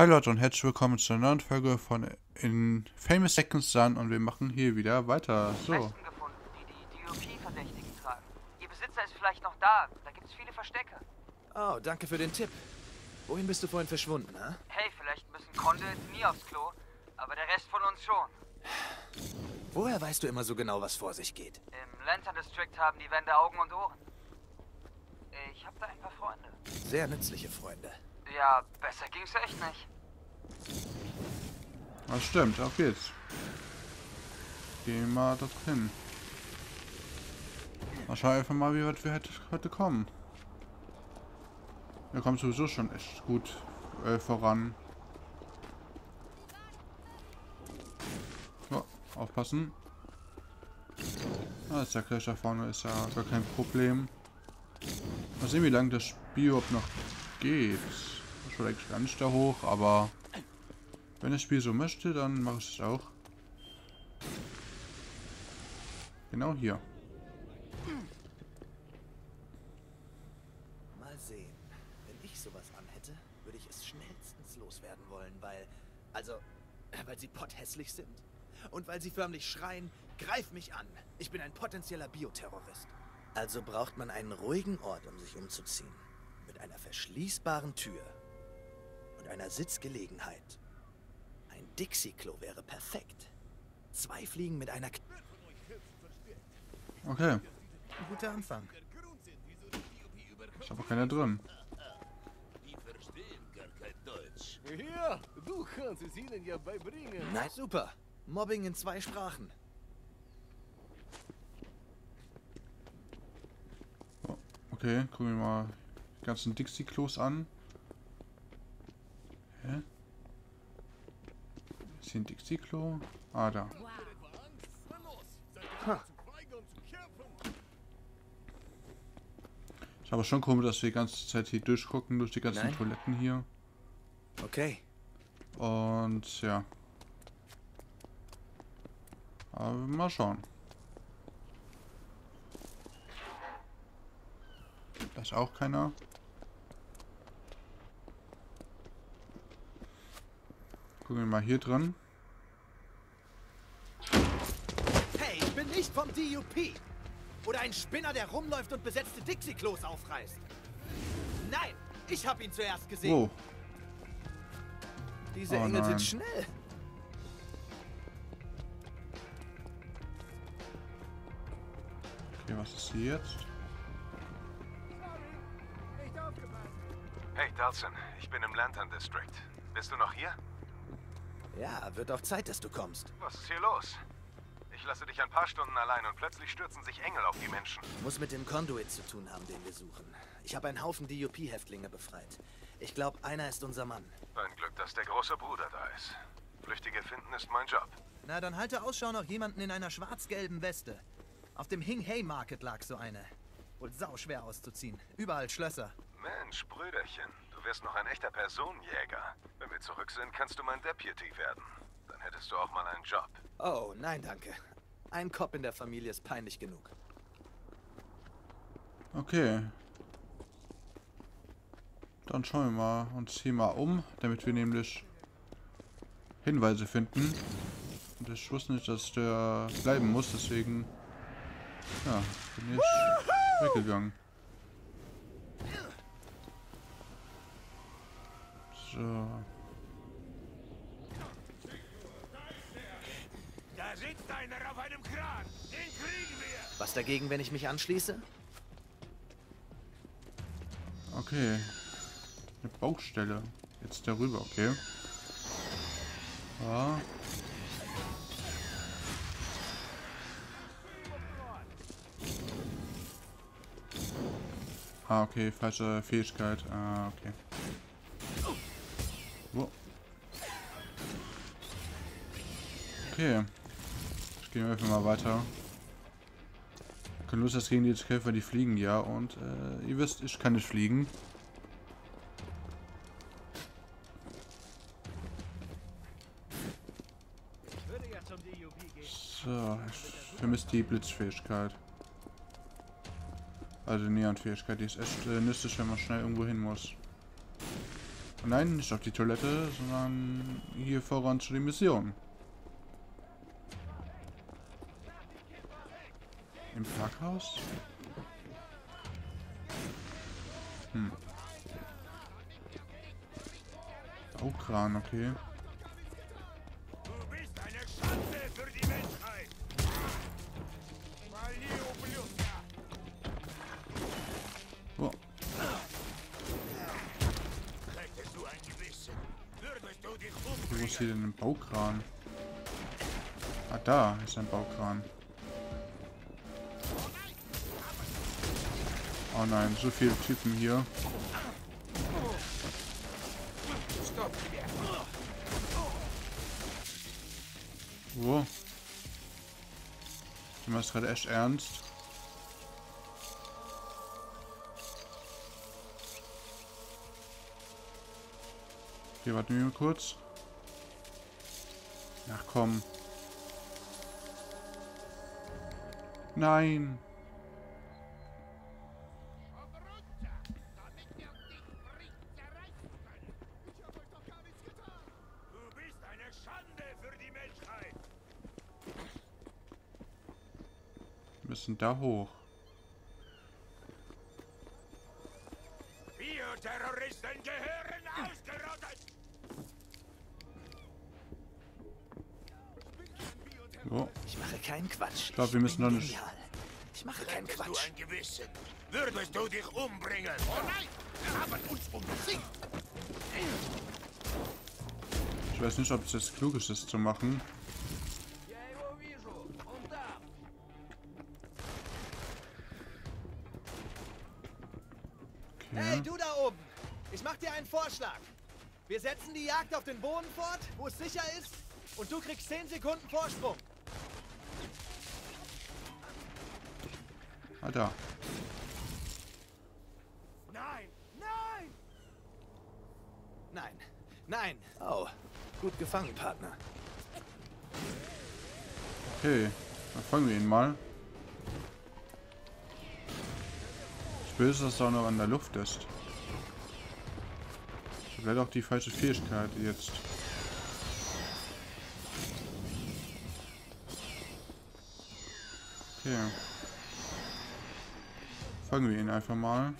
Hi Leute und herzlich willkommen zu einer neuen Folge von in Famous Seconds Sun und wir machen hier wieder weiter. So. Westen gefunden, die die DOP-Verdächtigen tragen. Ihr Besitzer ist vielleicht noch da. Da gibt es viele Verstecke. Oh, danke für den Tipp. Wohin bist du vorhin verschwunden, ha? Hey, vielleicht müssen Conduits nie aufs Klo, aber der Rest von uns schon. Woher weißt du immer so genau, was vor sich geht? Im Lantern District haben die Wände Augen und Ohren. Ich habe da ein paar Freunde. Sehr nützliche Freunde. Ja, besser ging's echt nicht. Das stimmt, auf geht's. Gehen wir dort hin. Mal schauen einfach mal, wie weit wir heute- kommen. Wir kommen sowieso schon echt gut äh, voran. So, aufpassen. Ah, ist ja gleich da vorne, ist ja gar kein Problem. Mal sehen, wie lange das Spiel überhaupt noch geht. Ist schon eigentlich gar nicht da hoch, aber wenn das Spiel so möchte, dann mache ich es auch. Genau hier. Mal sehen. Wenn ich sowas anhätte, würde ich es schnellstens loswerden wollen, weil... Also, weil sie potthässlich sind. Und weil sie förmlich schreien, greif mich an. Ich bin ein potenzieller Bioterrorist. Also braucht man einen ruhigen Ort, um sich umzuziehen. Mit einer verschließbaren Tür. Einer Sitzgelegenheit. Ein Dixie-Klo wäre perfekt. Zwei Fliegen mit einer... K Okay, Ein guter Anfang. ist aber keiner drin. Die verstehen gar kein Deutsch. Ja, du kannst es ihnen ja beibringen. Nein, super. Mobbing in zwei Sprachen. Okay, gucken wir mal die ganzen Dixie-Klos an. Hä? Ein Dixie-Klo? Ah, da. Ist aber schon komisch, dass wir die ganze Zeit hier durchgucken, durch die ganzen Nein. Toiletten hier. Okay. Und ja. Aber mal schauen. Da ist auch keiner. Gucken wir mal hier drin. Hey, ich bin nicht vom DUP. Oder ein Spinner, der rumläuft und besetzte Dixie-Klos aufreißt. Nein, ich habe ihn zuerst gesehen. Oh, Diese Oh Engel nein. sind schnell. okay, was ist hier jetzt? Hey, Dawson, ich bin im Lantern District. Bist du noch hier? Ja, wird auch Zeit, dass du kommst. Was ist hier los? Ich lasse dich ein paar Stunden allein und plötzlich stürzen sich Engel auf die Menschen. Muss mit dem Conduit zu tun haben, den wir suchen. Ich habe einen Haufen DUP-Häftlinge befreit. Ich glaube, einer ist unser Mann. Ein Glück, dass der große Bruder da ist. Flüchtige finden ist mein Job. Na, dann halte Ausschau nach jemanden in einer schwarz-gelben Weste. Auf dem Hing Hay Market lag so eine. Wohl sau schwer auszuziehen. Überall Schlösser. Mensch, Brüderchen, du wirst noch ein echter Personenjäger. Wenn wir zurück sind, kannst du mein Deputy werden. Dann hättest du auch mal einen Job. Oh, nein, danke. Ein Cop in der Familie ist peinlich genug. Okay. Dann schauen wir mal uns hier mal um, damit wir nämlich Hinweise finden. Und ich wusste nicht, dass der bleiben muss, deswegen ja, bin ich weggegangen. So. Da sitzt einer auf einem Kran. Den kriegen wir. Was dagegen, wenn ich mich anschließe? Okay. Eine Baustelle. Jetzt darüber, okay. Ja. Ah, okay, falsche Fähigkeit. Ah, okay. Okay. Ich gehe einfach mal weiter. Können los jetzt gegen die Käfer, die fliegen ja. Und äh, ihr wisst, ich kann nicht fliegen. Gehen. So, ich vermisse die Blitzfähigkeit. Also die Neonfähigkeit, die ist echt äh, nützlich, wenn man schnell irgendwo hin muss. Nein, nicht auf die Toilette, sondern hier voran zu den Missionen. Im Parkhaus? Hm. Baukran, okay. Du bist eine Schanze für die Menschheit. Wo? Oh. Hättest du ein Gewissen? Würdest du dich umbringen? Wo ist hier denn ein Baukran? Ah, da ist ein Baukran. Oh nein, so viele Typen hier. Wo? Du machst gerade echt ernst. Okay, warten wir mal kurz. Ach komm. Nein. Du bist eine Schande für die Menschheit. Wir müssen da hoch. Bioterroristen gehören ausgerottet. So. Ich mache keinen Quatsch. Ich glaub, wir müssen noch nicht-. Ich mache keinen Hättest du Quatsch. ein Gewissen, würdest du dich umbringen. Oh nein, wir haben uns umgesinkt. Ich weiß nicht, ob es jetzt klug ist, das zu machen. Vorschlag. Wir setzen die Jagd auf den Boden fort, wo es sicher ist, und du kriegst 10 Sekunden Vorsprung. Da. Nein, Nein! Nein, nein. Oh, gut gefangen, Partner. Okay. Dann fangen wir ihn mal. Ich will, dass er auch noch an der Luft ist. Das wäre doch die falsche Fähigkeit jetzt. Okay. Fangen wir ihn einfach mal.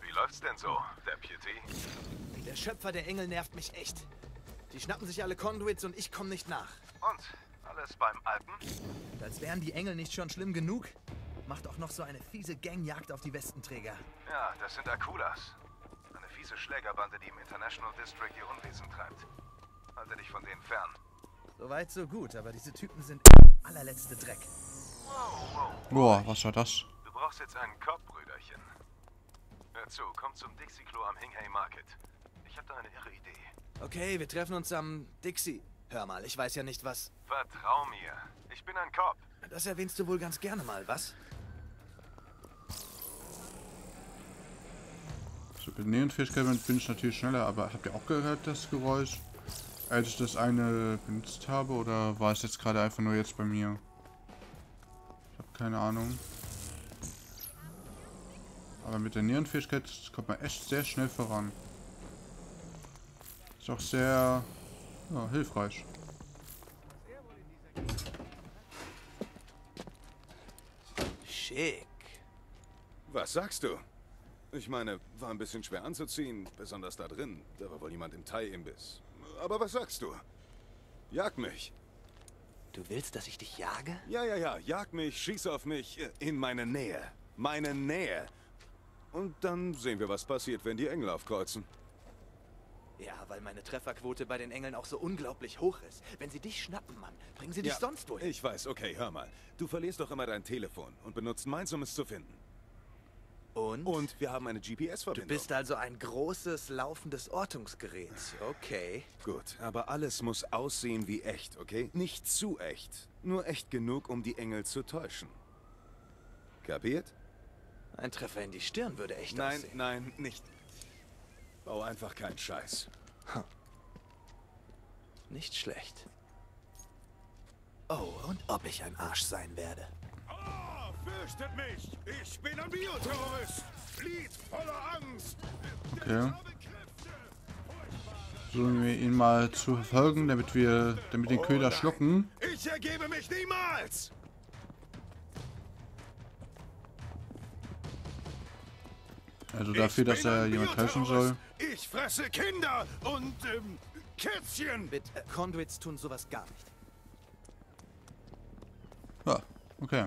Wie läuft's denn so, Deputy? Der Schöpfer der Engel nervt mich echt. Die schnappen sich alle Conduits und ich komme nicht nach. Und? Alles beim Alten? Und als wären die Engel nicht schon schlimm genug, macht auch noch so eine fiese Gangjagd auf die Westenträger. Ja, das sind Akulas. Eine fiese Schlägerbande, die im International District ihr Unwesen treibt. Halte dich von denen fern. Soweit, so gut, aber diese Typen sind allerletzte Dreck. Wow, wow. Boah, was war das? Du brauchst jetzt einen Korb, Brüderchen. Hör zu, komm zum Dixie-Klo am Hinghey Market. Ich habe da eine irre Idee. Okay, wir treffen uns am Dixie. Hör mal, ich weiß ja nicht was. Vertrau mir. Ich bin ein Korb. Das erwähnst du wohl ganz gerne mal, was? Mit Neonfähigkeiten bin ich natürlich schneller, aber habt ihr auch gehört das Geräusch? Als ich das eine benutzt habe oder war es jetzt gerade einfach nur jetzt bei mir? Ich habe keine Ahnung. Aber mit der Neonfähigkeit kommt man echt sehr schnell voran. Ist auch sehr ja, hilfreich. Schick. Was sagst du? Ich meine, war ein bisschen schwer anzuziehen, besonders da drin. Da war wohl jemand im Thai-Imbiss. Aber was sagst du? Jag mich. Du willst, dass ich dich jage? Ja, ja, ja, jag mich, schieß auf mich, äh, in meine Nähe. Meine Nähe. Und dann sehen wir, was passiert, wenn die Engel aufkreuzen. Ja, weil meine Trefferquote bei den Engeln auch so unglaublich hoch ist. Wenn sie dich schnappen, Mann, bringen sie dich ja, sonst wohin. Ich weiß, okay, hör mal. Du verlierst doch immer dein Telefon und benutzt meins, um es zu finden. Und? Und wir haben eine du GPS-Verbindung. bist also ein großes, laufendes Ortungsgerät. Okay. Gut, aber alles muss aussehen wie echt, okay? Nicht zu echt. Nur echt genug, um die Engel zu täuschen. Kapiert? Ein Treffer in die Stirn würde echt Nein, aussehen. nein, nicht. Bau einfach keinen Scheiß. Nicht schlecht. Oh, und ob ich ein Arsch sein werde. Fürchtet mich! Ich bin ein Bioterrorist! flieht voller Angst. Okay. Versuchen wir ihn mal zu verfolgen, damit wir damit den Köder schlucken. Ich ergebe mich niemals. Also dafür, dass er jemand helfen soll. Ich fresse Kinder und ähm, Kätzchen. Mit äh, Conduits tun sowas gar nicht. Ja, okay.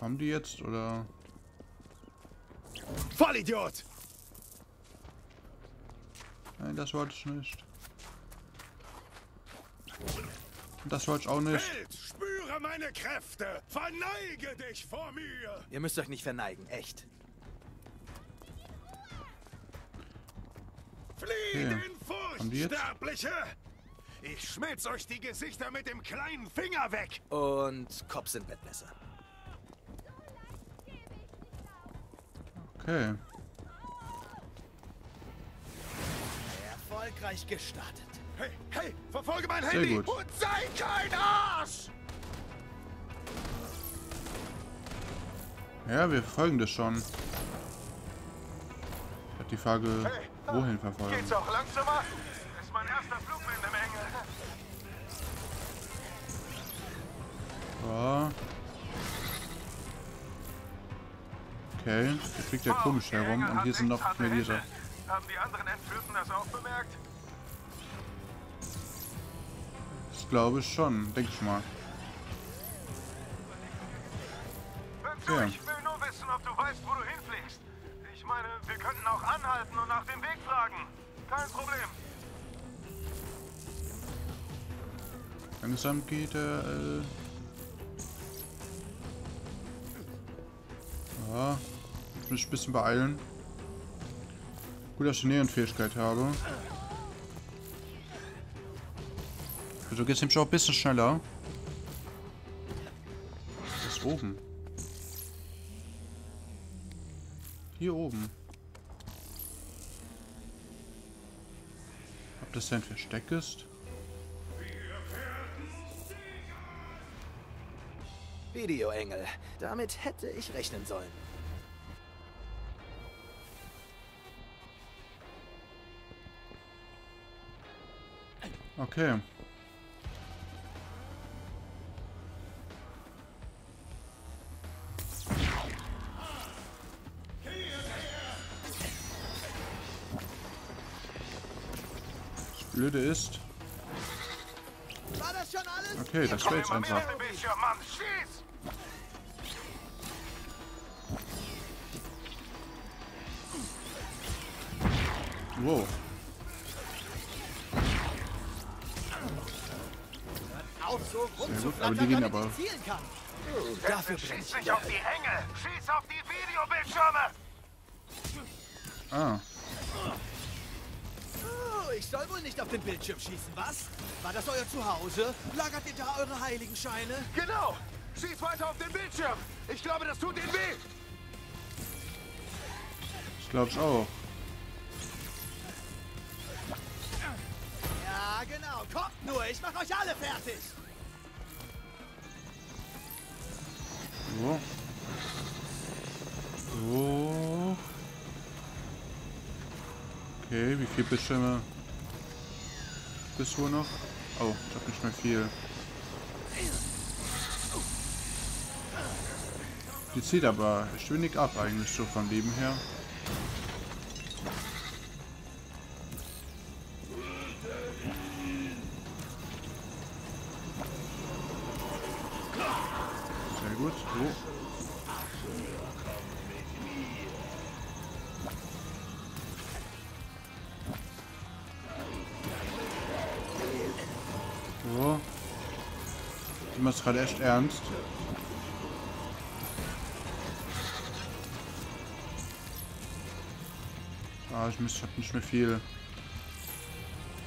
Kommen die jetzt oder? Vollidiot. Nein, das wollte ich nicht. Das wollte ich auch nicht. Welt, spüre meine Kräfte. Verneige dich vor mir. Ihr müsst euch nicht verneigen, echt. Flieh Okay. den Haben? Furchtsterbliche. Ich schmelz euch die Gesichter mit dem kleinen Finger weg. Und Cops sind Bettmesser. Okay. Erfolgreich gestartet. Hey, hey, verfolge mein Sehr Handy gut. und sei kein Arsch. Ja, wir verfolgen das schon. Hat die Frage, wohin verfolgen? Geht's auch langsamer? Ist mein erster Flug mit dem Engel. Ja. Okay, der fliegt ja komisch herum und hier sind noch mehr dieser. Haben die anderen Entführten das auch bemerkt? Das glaube ich schon, denke ich mal. Ja. ich will nur wissen, ob du weißt, wo du hinfliegst. Ich meine, wir könnten auch anhalten und nach dem Weg fragen. Kein Problem. Langsam geht er. Äh ja, muss mich ein bisschen beeilen. Gut, dass ich eine Fähigkeit habe. Also geht's nämlich auch ein bisschen schneller. Das ist oben. Hier oben. Ob das ein Versteck ist? Videoengel. Damit hätte ich rechnen sollen. Okay. Das Blöde ist... Okay, das wäre jetzt einfach... Wow. Auf so gut, aber die gehen aber- ich zielen kann. Oh, dafür Schieß ich nicht auf die Hänge! Schieß auf die Videobildschirme! Ah, Oh, ich soll wohl nicht auf den Bildschirm schießen, was? War das euer Zuhause? Lagert ihr da eure Heiligenscheine? Genau. Schieß weiter auf den Bildschirm. Ich glaube, das tut ihnen weh. ich auch. Genau. Kommt nur, ich mach euch alle fertig. So. So. Okay, wie viele Bildschirme bist du noch? Oh, ich habe nicht mehr viel. Die zieht aber ständig ab eigentlich so vom Leben her. Sehr gut. So. So. Ich mach's gerade echt ernst. Ah, ich ich hab nicht mehr viel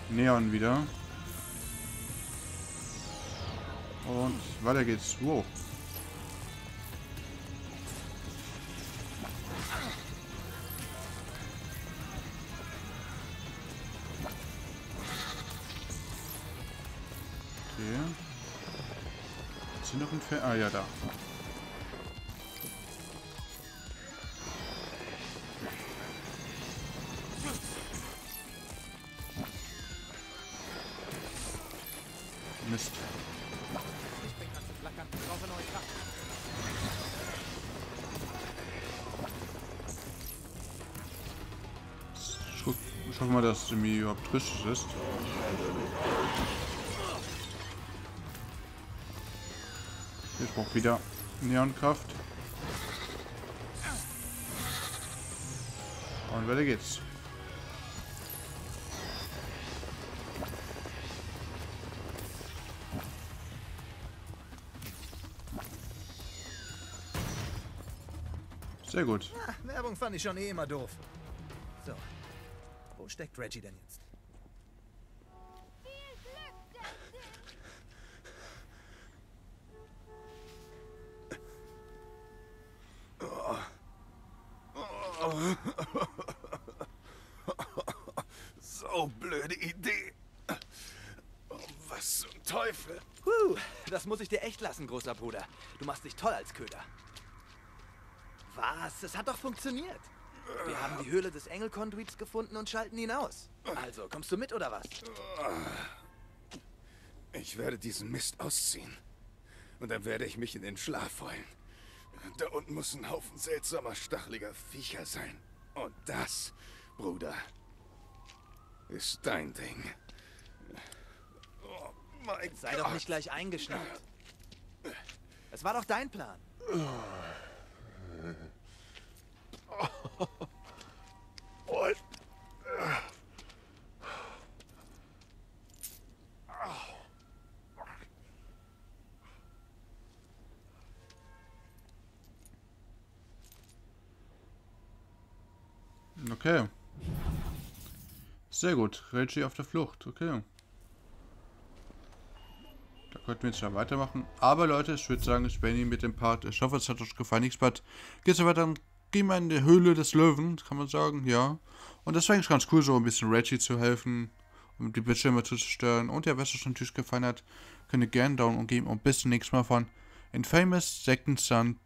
Neon wieder. Und weiter geht's. Wow. hier noch ein Fer... Ah ja, da. Mist. Ich mal, dass Jimmy überhaupt richtig ist. Ich brauche wieder Neonkraft. Und weiter geht's. Sehr gut. Ah, Werbung fand ich schon eh immer doof. So. Wo steckt Reggie denn jetzt? So blöde Idee. Oh, was zum Teufel? Huh, das muss ich dir echt lassen, großer Bruder. Du machst dich toll als Köder. Was? Es hat doch funktioniert. Wir haben die Höhle des Engelkonduits gefunden und schalten ihn aus. Also, kommst du mit oder was? Ich werde diesen Mist ausziehen. Und dann werde ich mich in den Schlaf heulen. Da unten muss ein Haufen seltsamer, stacheliger Viecher sein. Und das, Bruder, ist dein Ding. Oh mein Sei Gott. doch nicht gleich eingeschnappt. Es war doch dein Plan. Okay. Sehr gut. Reggie auf der Flucht. Okay. Da könnten wir jetzt ja weitermachen. Aber Leute, ich würde sagen, ich beende ihn mit dem Part. Ich hoffe, es hat euch gefallen. Nächstes Part geht es weiter. Dann gehen wir in die Höhle des Löwen, kann man sagen. Ja. Und das war eigentlich ganz cool, so ein bisschen Reggie zu helfen. Um die Bildschirme zu zerstören. Und ja, wenn es euch natürlich gefallen hat, könnt ihr gerne Daumen geben. Und bis zum nächsten Mal von Infamous Second Son.